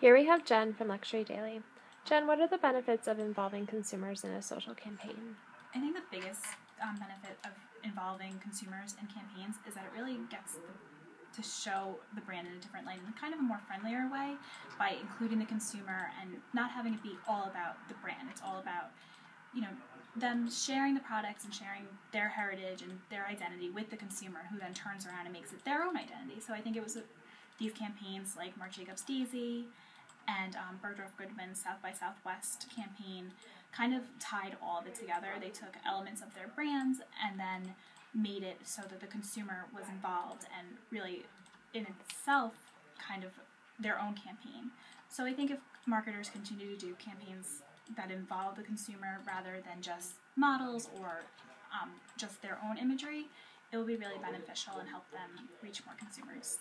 Here we have Jen from Luxury Daily. Jen, what are the benefits of involving consumers in a social campaign? I think the biggest um, benefit of involving consumers in campaigns is that it really gets the, to show the brand in a different light in kind of a more friendlier way by including the consumer and not having it be all about the brand. It's all about, you know, them sharing the products and sharing their heritage and their identity with the consumer, who then turns around and makes it their own identity. So I think it was a, these campaigns like Marc Jacobs Daisy and um, Bergdorf Goodman's South by Southwest campaign kind of tied all of it together. They took elements of their brands and then made it so that the consumer was involved and really in itself kind of their own campaign. So I think if marketers continue to do campaigns that involve the consumer rather than just models or um, just their own imagery, it will be really beneficial and help them reach more consumers.